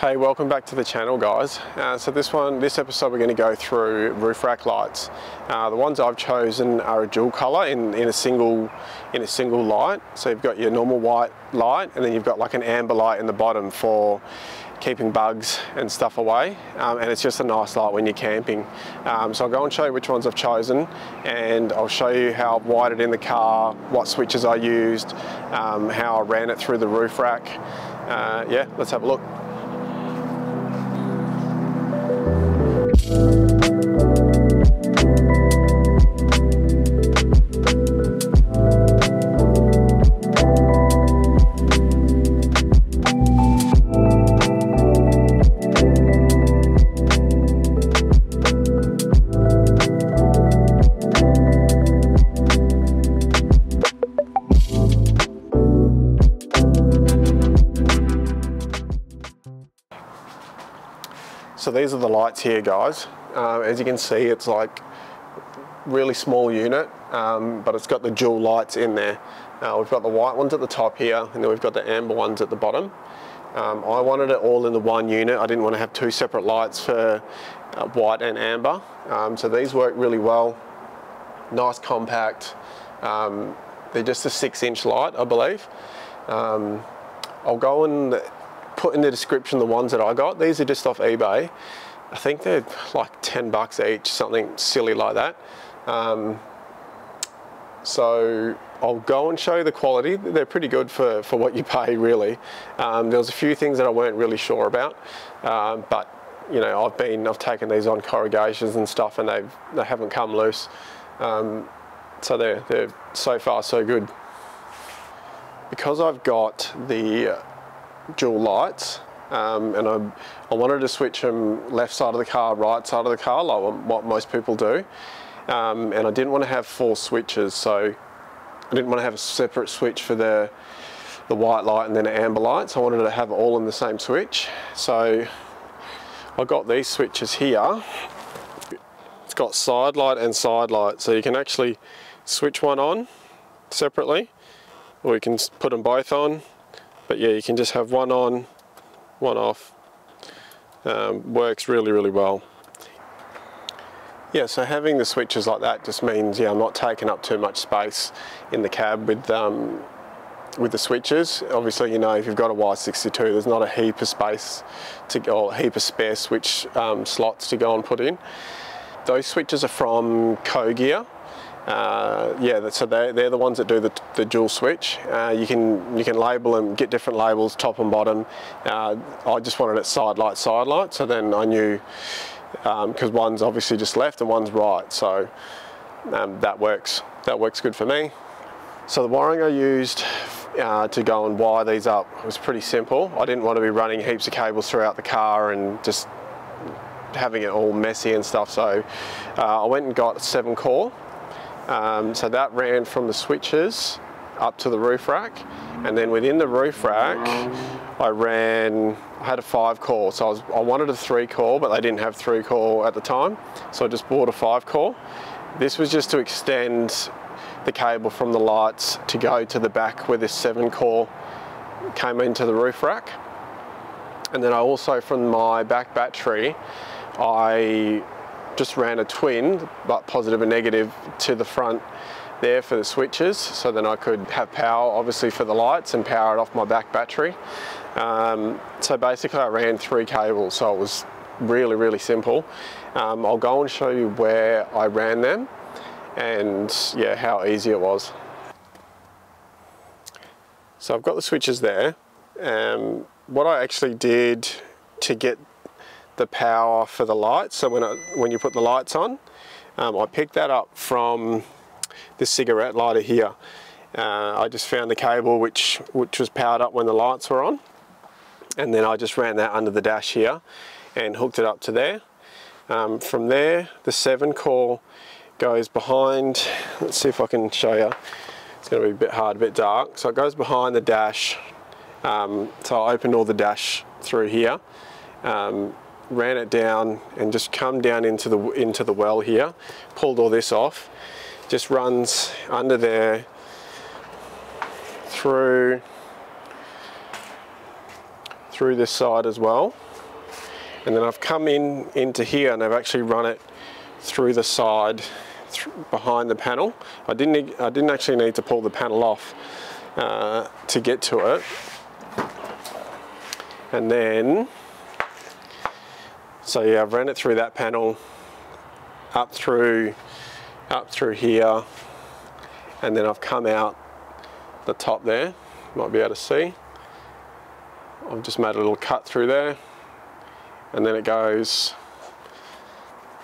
Hey, welcome back to the channel guys. Uh, so this one, this episode we're going to go through roof rack lights. Uh, the ones I've chosen are a dual colour in, in, a single in a single light. So you've got your normal white light and then you've got like an amber light in the bottom for keeping bugs and stuff away um, and it's just a nice light when you're camping. Um, so I'll go and show you which ones I've chosen and I'll show you how I've wired it in the car, what switches I used, um, how I ran it through the roof rack. Uh, yeah, let's have a look. So these are the lights here, guys. Uh, as you can see, it's like really small unit, um, but it's got the dual lights in there. Uh, we've got the white ones at the top here, and then we've got the amber ones at the bottom. Um, I wanted it all in the one unit. I didn't want to have two separate lights for uh, white and amber. Um, so these work really well. Nice compact. Um, they're just a six inch light, I believe. Um, I'll go and put in the description the ones that I got. These are just off eBay. I think they're like 10 bucks each, something silly like that. Um, so I'll go and show you the quality. They're pretty good for, for what you pay, really. Um, there was a few things that I weren't really sure about, um, but you know, I've been, I've taken these on corrugations and stuff, and they've they haven't come loose. Um, so they're they're so far so good. Because I've got the dual lights um, and I, I wanted to switch them left side of the car, right side of the car, like what most people do. Um, and I didn't want to have four switches, so I didn't want to have a separate switch for the the white light and then an amber light. So I wanted to have it all in the same switch. So I got these switches here. It's got side light and side light, so you can actually switch one on separately, or you can put them both on but yeah you can just have one on one off. Um, works really really well. Yeah so having the switches like that just means yeah I'm not taking up too much space in the cab with um, with the switches. Obviously you know if you've got a Y62 there's not a heap of space to go a heap of spare switch um, slots to go and put in. Those switches are from KO-Gear uh, yeah, so they, they're the ones that do the, the dual switch. Uh, you can you can label them, get different labels, top and bottom. Uh, I just wanted it side light, side light, so then I knew because um, one's obviously just left and one's right, so um, that works. That works good for me. So the wiring I used uh, to go and wire these up was pretty simple. I didn't want to be running heaps of cables throughout the car and just having it all messy and stuff. So uh, I went and got seven core um, so that ran from the switches up to the roof rack. And then within the roof rack, I ran, I had a five core. So I, was, I wanted a three core, but they didn't have three core at the time. So I just bought a five core. This was just to extend the cable from the lights to go to the back where this seven core came into the roof rack. And then I also, from my back battery, I just ran a twin, but positive and negative to the front there for the switches so then I could have power obviously for the lights and power it off my back battery. Um, so basically I ran three cables so it was really really simple. Um, I'll go and show you where I ran them and yeah how easy it was. So I've got the switches there. Um, what I actually did to get the power for the lights. So when, I, when you put the lights on, um, I picked that up from this cigarette lighter here. Uh, I just found the cable which, which was powered up when the lights were on. And then I just ran that under the dash here and hooked it up to there. Um, from there, the seven core goes behind, let's see if I can show you. It's gonna be a bit hard, a bit dark. So it goes behind the dash. Um, so I opened all the dash through here. Um, ran it down and just come down into the into the well here pulled all this off just runs under there through through this side as well And then I've come in into here and I've actually run it through the side th behind the panel. I didn't, I didn't actually need to pull the panel off uh, to get to it. And then, so yeah, I've ran it through that panel, up through, up through here, and then I've come out the top there, might be able to see. I've just made a little cut through there, and then it goes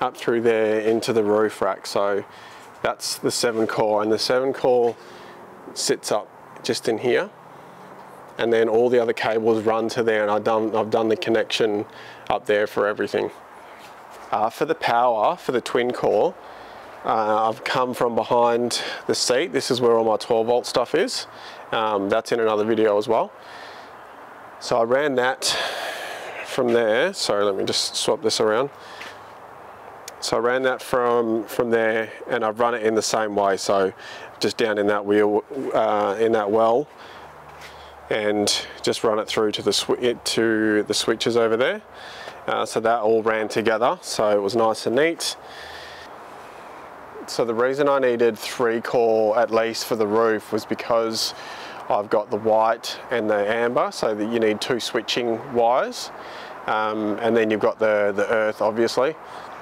up through there into the roof rack. So that's the seven core, and the seven core sits up just in here and then all the other cables run to there and I've done, I've done the connection up there for everything. Uh, for the power, for the twin core, uh, I've come from behind the seat. This is where all my 12 volt stuff is. Um, that's in another video as well. So I ran that from there. Sorry, let me just swap this around. So I ran that from, from there and I've run it in the same way. So just down in that wheel, uh, in that well and just run it through to the, to the switches over there. Uh, so that all ran together, so it was nice and neat. So the reason I needed three core at least for the roof was because I've got the white and the amber, so that you need two switching wires. Um, and then you've got the, the earth, obviously.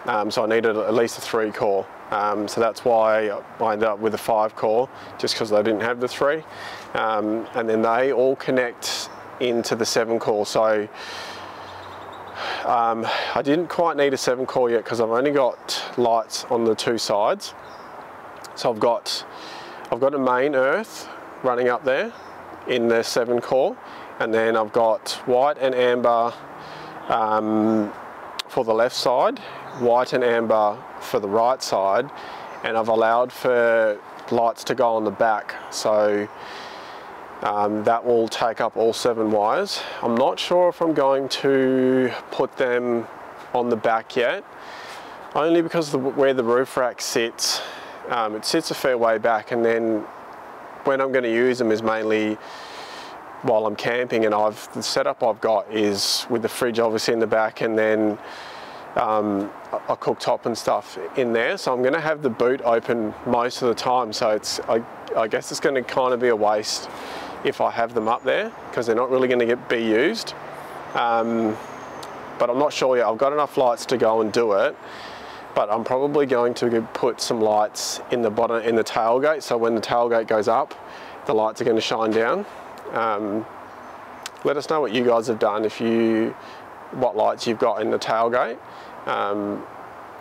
Um, so I needed at least a three core. Um, so that's why I ended up with a five core, just because they didn't have the three. Um, and then they all connect into the seven core. So um, I didn't quite need a seven core yet because I've only got lights on the two sides. So I've got, I've got a main earth running up there in the seven core. And then I've got white and amber um, for the left side white and amber for the right side and I've allowed for lights to go on the back so um, that will take up all seven wires. I'm not sure if I'm going to put them on the back yet only because the, where the roof rack sits um, it sits a fair way back and then when I'm going to use them is mainly while I'm camping and I've the setup I've got is with the fridge obviously in the back and then um, a cooktop and stuff in there. So I'm going to have the boot open most of the time. So it's, I, I guess it's going to kind of be a waste if I have them up there because they're not really going to get be used. Um, but I'm not sure yet. I've got enough lights to go and do it. But I'm probably going to put some lights in the bottom, in the tailgate. So when the tailgate goes up, the lights are going to shine down. Um, let us know what you guys have done if you, what lights you've got in the tailgate um,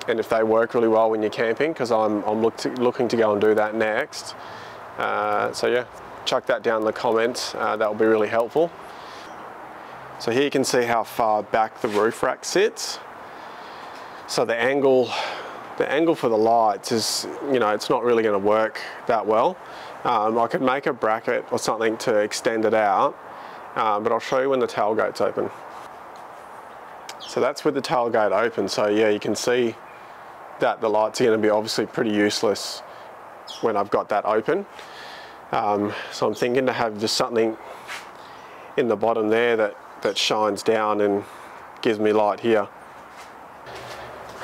and if they work really well when you're camping because I'm, I'm look to, looking to go and do that next. Uh, so yeah, chuck that down in the comments, uh, that will be really helpful. So here you can see how far back the roof rack sits. So the angle, the angle for the lights is, you know, it's not really going to work that well. Um, I could make a bracket or something to extend it out, um, but I'll show you when the tailgate's open. So that's with the tailgate open. So yeah, you can see that the lights are going to be obviously pretty useless when I've got that open. Um, so I'm thinking to have just something in the bottom there that, that shines down and gives me light here.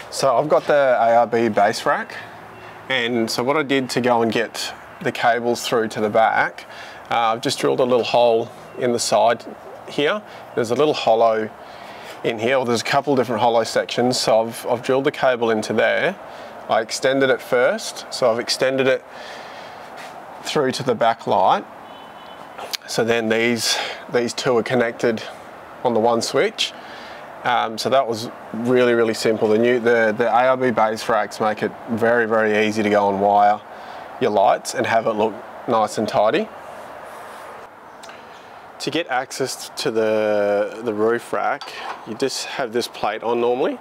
So I've got the ARB base rack and so what I did to go and get the cables through to the back, uh, I've just drilled a little hole in the side here. There's a little hollow in here. Well, there's a couple different hollow sections. So I've, I've drilled the cable into there. I extended it first. So I've extended it through to the back light. So then these, these two are connected on the one switch. Um, so that was really, really simple. The new, the, the ARB base racks make it very, very easy to go and wire your lights and have it look nice and tidy. To get access to the, the roof rack, you just have this plate on normally,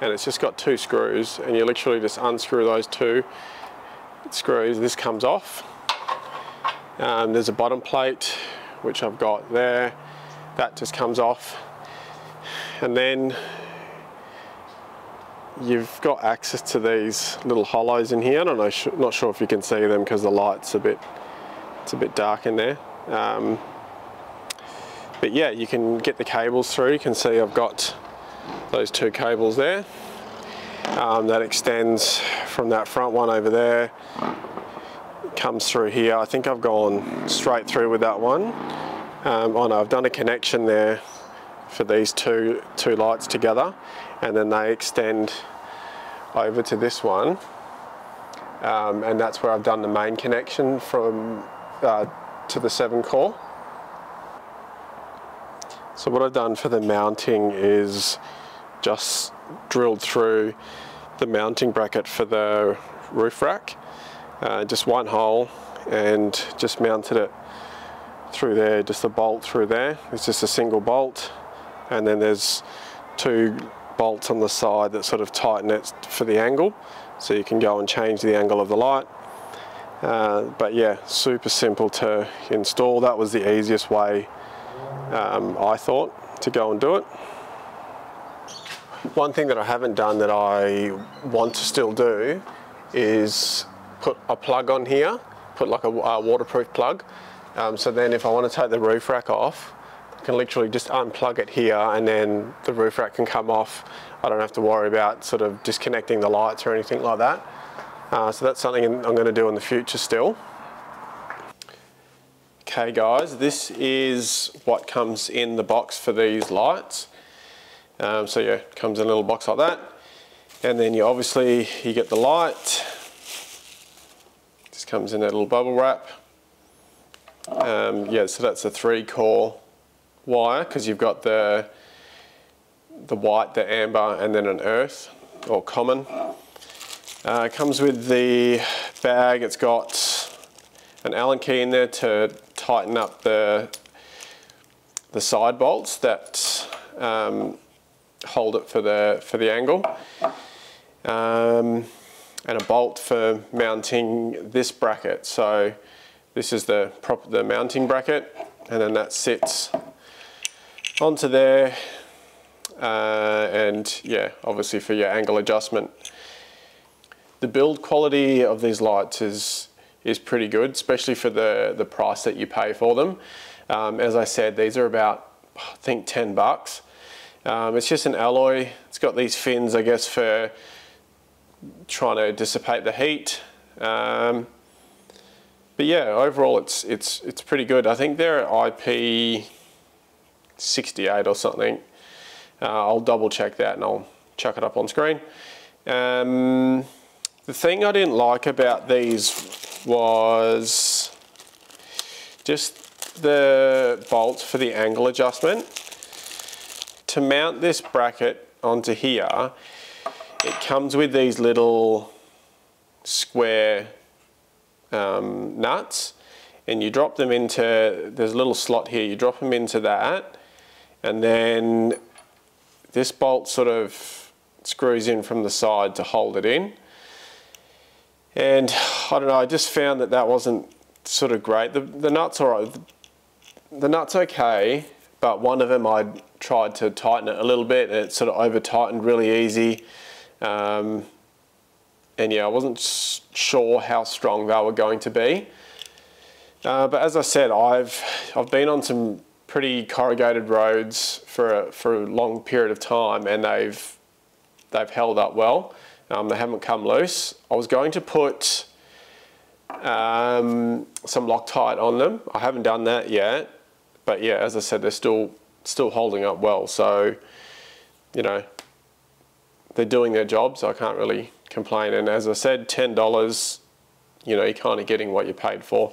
and it's just got two screws, and you literally just unscrew those two screws, this comes off. Um, there's a bottom plate, which I've got there, that just comes off. And then you've got access to these little hollows in here. I don't know, not sure if you can see them because the light's a bit, it's a bit dark in there. Um, but yeah, you can get the cables through. You can see I've got those two cables there. Um, that extends from that front one over there, comes through here. I think I've gone straight through with that one. Um, oh no, I've done a connection there for these two, two lights together and then they extend over to this one um, and that's where I've done the main connection from uh, to the 7 core. So what I've done for the mounting is just drilled through the mounting bracket for the roof rack, uh, just one hole and just mounted it through there, just a bolt through there. It's just a single bolt and then there's two bolts on the side that sort of tighten it for the angle so you can go and change the angle of the light. Uh, but yeah, super simple to install. That was the easiest way um, I thought to go and do it. One thing that I haven't done that I want to still do is put a plug on here, put like a, a waterproof plug. Um, so then if I want to take the roof rack off, I can literally just unplug it here and then the roof rack can come off. I don't have to worry about sort of disconnecting the lights or anything like that. Uh, so that's something I'm going to do in the future still. Okay guys, this is what comes in the box for these lights. Um, so yeah, it comes in a little box like that. And then you obviously, you get the light. This comes in that little bubble wrap. Um, yeah, so that's a three core wire because you've got the, the white, the amber, and then an earth or common. Uh, comes with the bag, it's got an Allen key in there to tighten up the, the side bolts that um, hold it for the, for the angle. Um, and a bolt for mounting this bracket. So this is the, proper, the mounting bracket and then that sits onto there uh, and yeah obviously for your angle adjustment. The build quality of these lights is is pretty good especially for the the price that you pay for them. Um, as I said these are about I think 10 bucks um, it's just an alloy. It's got these fins, I guess, for trying to dissipate the heat. Um, but yeah, overall, it's it's it's pretty good. I think they're IP 68 or something. Uh, I'll double check that and I'll chuck it up on screen. Um, the thing I didn't like about these was just the bolt for the angle adjustment to mount this bracket onto here, it comes with these little square um, nuts and you drop them into, there's a little slot here, you drop them into that and then this bolt sort of screws in from the side to hold it in. And I don't know, I just found that that wasn't sort of great. The, the nuts all right, the, nut's okay, but one of them I tried to tighten it a little bit and it sort of over tightened really easy. Um, and yeah, I wasn't sure how strong they were going to be. Uh, but as I said, I've, I've been on some pretty corrugated roads for a, for a long period of time and they've, they've held up well. Um, they haven't come loose. I was going to put um, some Loctite on them. I haven't done that yet but yeah, as I said, they're still still holding up well. So, you know, they're doing their job, so I can't really complain. And as I said, ten dollars, you know, you're kind of getting what you paid for.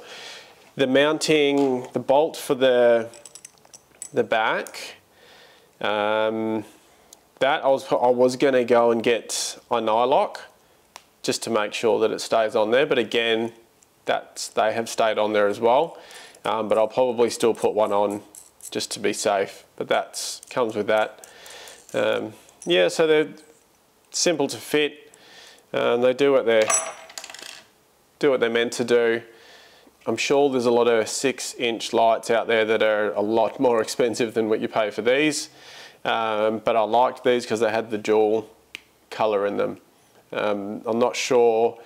The mounting, the bolt for the the back, um, that I was I was going to go and get a nylock just to make sure that it stays on there. But again, that's they have stayed on there as well um, but I'll probably still put one on just to be safe. But that comes with that. Um, yeah, so they're simple to fit. Um, they do what they're do what they're meant to do. I'm sure there's a lot of six inch lights out there that are a lot more expensive than what you pay for these. Um, but I liked these because they had the dual color in them. Um, I'm not sure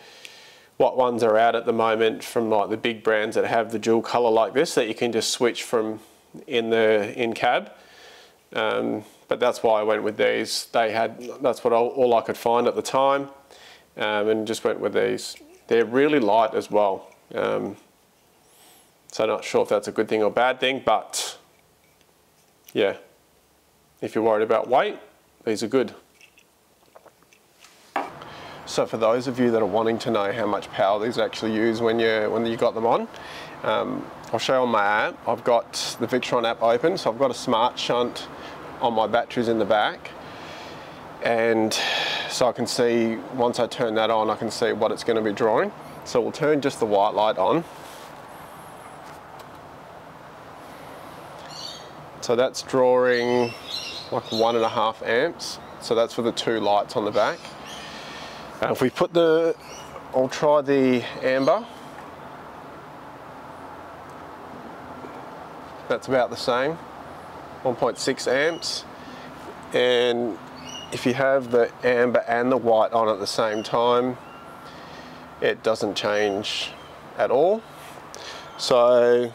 what ones are out at the moment from like the big brands that have the dual color like this that you can just switch from in the in cab. Um, but that's why I went with these. They had, that's what all, all I could find at the time um, and just went with these. They're really light as well. Um, so not sure if that's a good thing or bad thing, but yeah, if you're worried about weight, these are good. So for those of you that are wanting to know how much power these actually use when you when you got them on, um, I'll show you on my app. I've got the Victron app open, so I've got a smart shunt on my batteries in the back, and so I can see once I turn that on, I can see what it's going to be drawing. So we'll turn just the white light on. So that's drawing like one and a half amps. So that's for the two lights on the back. And if we put the, I'll try the amber. That's about the same, 1.6 amps. And if you have the amber and the white on at the same time, it doesn't change at all. So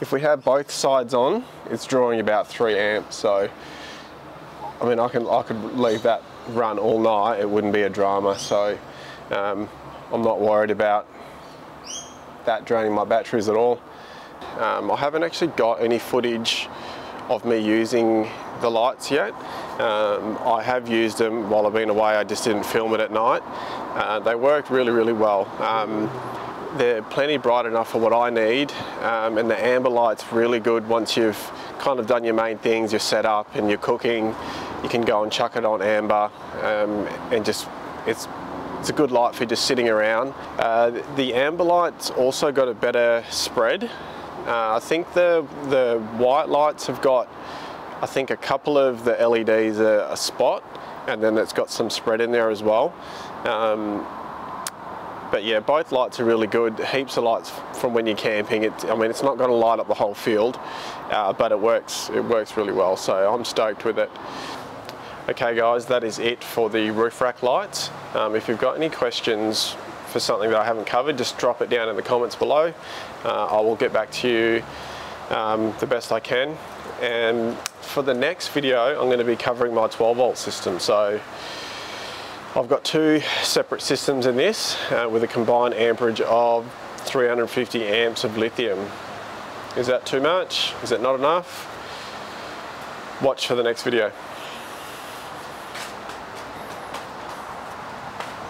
if we have both sides on, it's drawing about three amps. So, I mean, I can I could leave that run all night. It wouldn't be a drama. So, um, I'm not worried about that draining my batteries at all. Um, I haven't actually got any footage of me using the lights yet. Um, I have used them while I've been away. I just didn't film it at night. Uh, they worked really, really well. Um, they're plenty bright enough for what I need um, and the amber light's really good once you've kind of done your main things, you're set up and you're cooking, you can go and chuck it on amber um, and just, it's, it's a good light for just sitting around. Uh, the amber light's also got a better spread. Uh, I think the, the white lights have got, I think a couple of the LEDs are a spot and then it's got some spread in there as well. Um, but yeah, both lights are really good. Heaps of lights from when you're camping. It, I mean, it's not going to light up the whole field, uh, but it works. It works really well. So I'm stoked with it. Okay, guys, that is it for the roof rack lights. Um, if you've got any questions for something that I haven't covered, just drop it down in the comments below. Uh, I will get back to you um, the best I can. And for the next video, I'm going to be covering my 12 volt system. So I've got two separate systems in this uh, with a combined amperage of 350 amps of lithium. Is that too much? Is that not enough? Watch for the next video.